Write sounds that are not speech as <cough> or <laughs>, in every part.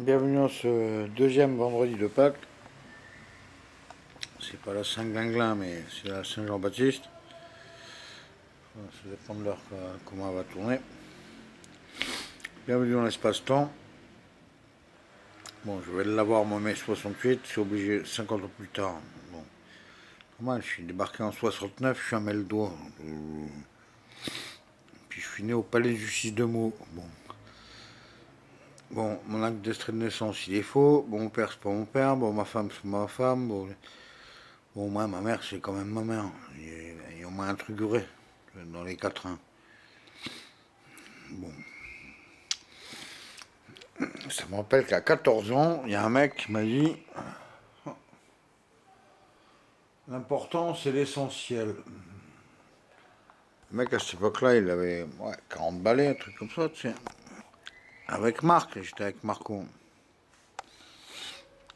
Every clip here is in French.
Bienvenue dans ce deuxième vendredi de Pâques. C'est pas la Saint-Glinglin, mais c'est la Saint-Jean-Baptiste. Ça dépend de l'heure comment elle va tourner. Bienvenue dans l'espace-temps. Bon, je vais l'avoir moi mai 68, je suis obligé 50 ans plus tard. Bon. Moi, je suis débarqué en 69, je suis à Meldois. Puis je suis né au Palais de Justice de Meaux. Bon. Bon, mon acte d'extrait de naissance, il est faux. Bon, mon père, c'est pas mon père. Bon, ma femme, c'est ma femme. Bon, moi, ma mère, c'est quand même ma mère. Il y a au moins un truc vrai dans les quatre ans. Bon. Ça me rappelle qu'à 14 ans, il y a un mec qui m'a dit L'important, c'est l'essentiel. Le mec, à cette époque-là, il avait 40 balais, un truc comme ça, tu sais. Avec Marc, j'étais avec Marco.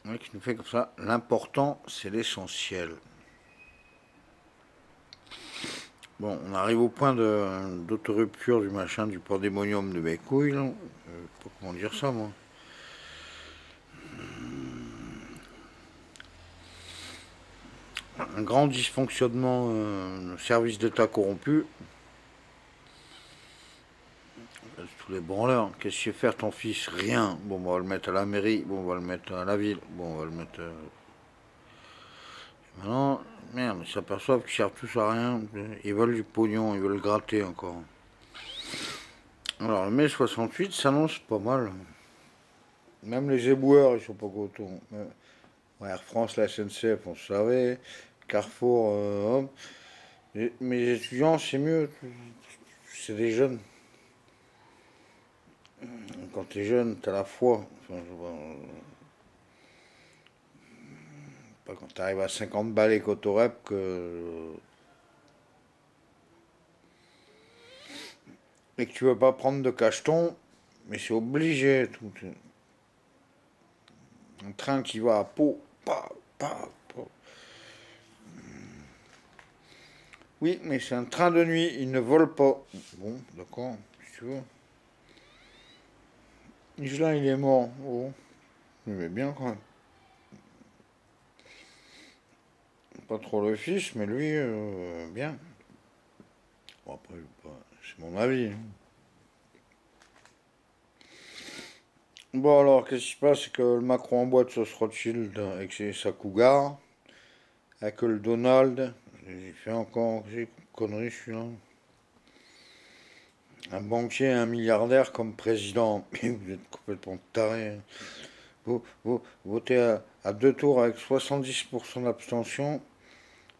Mec, nous fait comme ça. L'important, c'est l'essentiel. Bon, on arrive au point d'autorupture du machin du pandémonium de mes couilles. Là. Euh, comment dire ça, moi. Un grand dysfonctionnement, euh, service d'État corrompu. Les branleurs. Qu'est-ce que faire ton fils? Rien. Bon, on va le mettre à la mairie. Bon, on va le mettre à la ville. Bon, on va le mettre. Euh, maintenant, merde, ils s'aperçoivent qu'ils servent tous à rien. Ils veulent du pognon, ils veulent gratter encore. Alors, le mai 68 s'annonce pas mal. Même les éboueurs, ils sont pas contents. Air France, la SNCF, on savait. Carrefour, euh, les étudiants, c'est mieux. C'est des jeunes quand tu es jeune, tu as la foi. pas quand tu arrives à 50 balles et qu'autorep que. Et que tu veux pas prendre de cacheton, mais c'est obligé. Un train qui va à peau, pas, pas, pas. Oui, mais c'est un train de nuit, il ne vole pas. Bon, d'accord, si tu veux. Il est mort. Oh. Il est bien quand même. Pas trop le fils, mais lui, euh, bien. Après, c'est mon avis. Hein. Bon, alors, qu'est-ce qui se passe? C'est que le Macron en boîte sauce Rothschild avec sa cougar, avec le Donald, il fait encore des conneries celui-là un banquier, un milliardaire comme président, <laughs> vous êtes complètement taré. Vous, vous votez à, deux tours avec 70% d'abstention,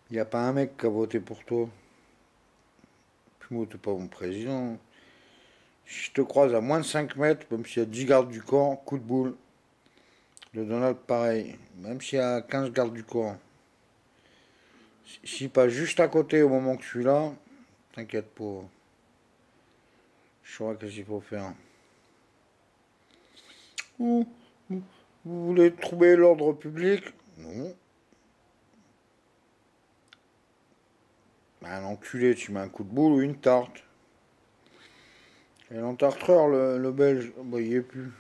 il n'y a pas un mec qui a voté pour toi. Puis moi, pas mon président. Si je te croise à moins de 5 mètres, même s'il y a 10 gardes du corps, coup de boule. Le Donald, pareil. Même s'il y a 15 gardes du corps. Si pas juste à côté au moment que je suis là, t'inquiète pas. Je vois que qu'il faut faire. Vous, voulez trouver l'ordre public? Non. Ben, un enculé, tu mets un coup de boule ou une tarte. Et l'entartreur, le, le belge, bah, il n'y est plus.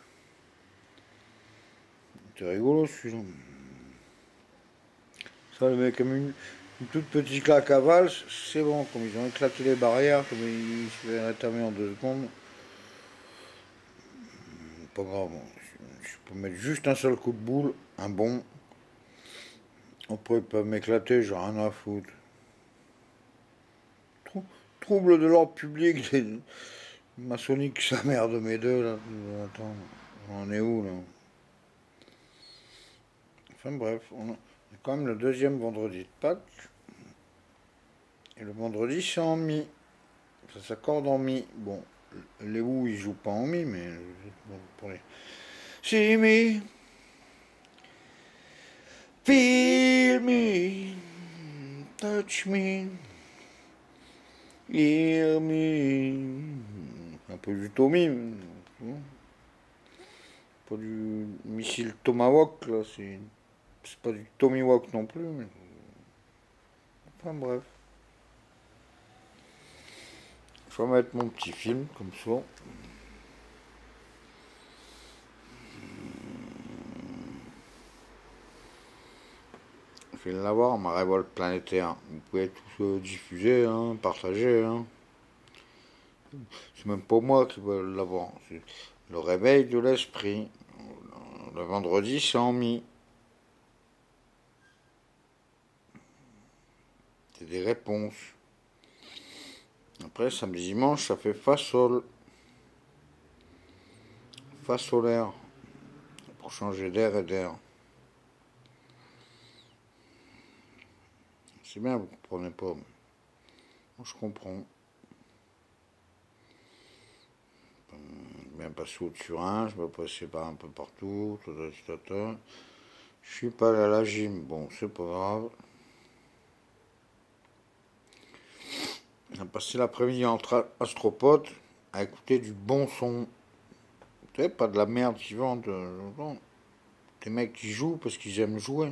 C'est rigolo celui-là. Ça, le mec mis une, une toute petite claque à valse, c'est bon, comme ils ont éclaté les barrières, comme ils se fait rétablir en deux secondes. Pas grave, je, peux mettre juste un seul coup de boule, un bon. Après, ils peuvent m'éclater, j'ai rien à foutre. trouble de l'ordre public, des maçonniques, sa mère de mes deux, là. Attends, on est où, là? Enfin bref, on a quand même le deuxième vendredi de Pâques. Et le vendredi, c'est en mi. Ça s'accorde en mi. Bon, les ou ils jouent pas en mi, mais bon, pour les. See me. Feel me. Touch me. Hear me. Un peu du Tommy. Pas du missile Tomahawk, là, c'est. C'est pas du Tommy Walk non plus. Enfin bref. Je vais mettre mon petit film comme ça. Je vais l'avoir, ma révolte planétaire. Vous pouvez tous euh, diffuser, hein, partager. Hein. C'est même pas moi qui vais l'avoir. Le réveil de l'esprit. Le vendredi, c'est en mi. Des réponses. Après, samedi, dimanche, ça fait fa sol. Fa solaire. Pour changer d'air et d'air. C'est bien, vous comprenez pas. Moi, je comprends. Bien passer au Turin, je vais passer par un peu partout. Je suis pas allé à la gym, bon, c'est pas grave. On a passé l'après-midi entre astropotes à écouter du bon son. Tu sais, pas de la merde qui vendent. Euh, des mecs qui jouent parce qu'ils aiment jouer.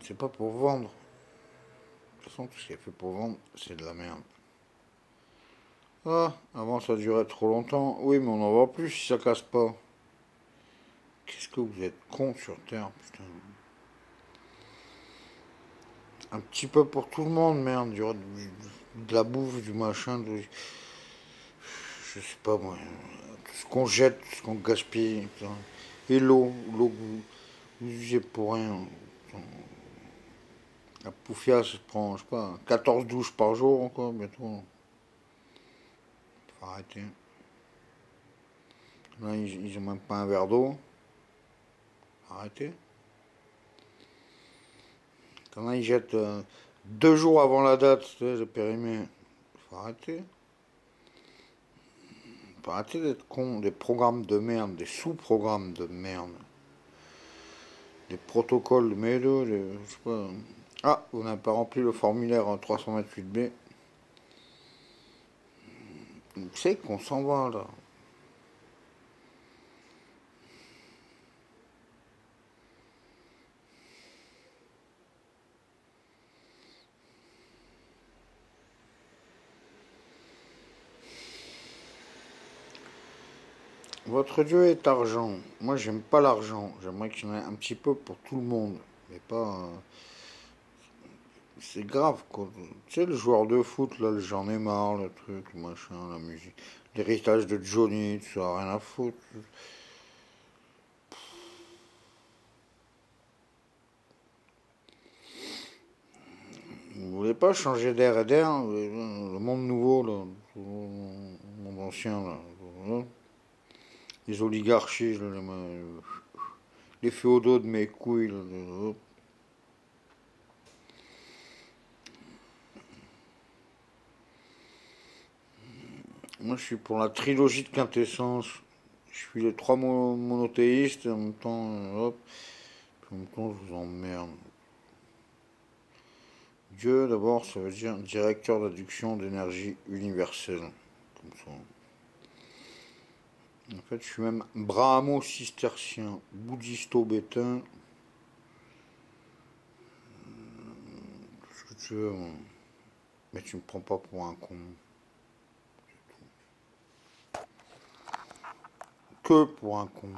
C'est pas pour vendre. De toute façon, tout ce qui est fait pour vendre, c'est de la merde. Ah, avant ça durait trop longtemps. Oui, mais on en voit plus si ça casse pas. Qu'est-ce que vous êtes con sur Terre, putain. Un petit peu pour tout le monde, merde. de la bouffe, du machin, je sais pas moi. Tout ce qu'on jette, tout ce qu'on gaspille. Et l'eau, l'eau vous usez pour rien. La poufia se prend, je sais pas, 14 douches par jour encore, bientôt. Faut arrêter. Là, ils, ont même pas un verre d'eau. Arrêtez. Quand ils jettent euh, deux jours avant la date de périmé, faut arrêter. Faut arrêter d'être con, des programmes de merde, des sous-programmes de merde. Des protocoles de médo. Ah, vous n'avez pas rempli le formulaire 328B. Vous qu'on s'en va là. Votre Dieu est argent. Moi, j'aime pas l'argent. J'aimerais qu'il y en ait un petit peu pour tout le monde. Mais pas. Euh, c'est grave quoi. Tu sais, le joueur de foot, là, j'en ai marre, le truc, le machin, la musique. L'héritage de Johnny, tu as rien à foutre. Vous voulez pas changer d'air et d'air Le monde nouveau, là, le monde ancien, là. Les oligarchies, les, les féodaux de mes couilles, Moi, je suis pour la trilogie de quintessence. Je suis les trois monothéistes, et en même temps, euh, hop, en même temps, je vous emmerde. Dieu, d'abord, ça veut dire directeur d'adduction d'énergie universelle. Comme ça. En fait, je suis même brahmo-cistercien, bouddhisto-bétain. Tout ce que tu veux, mais tu me prends pas pour un con. que pour un con.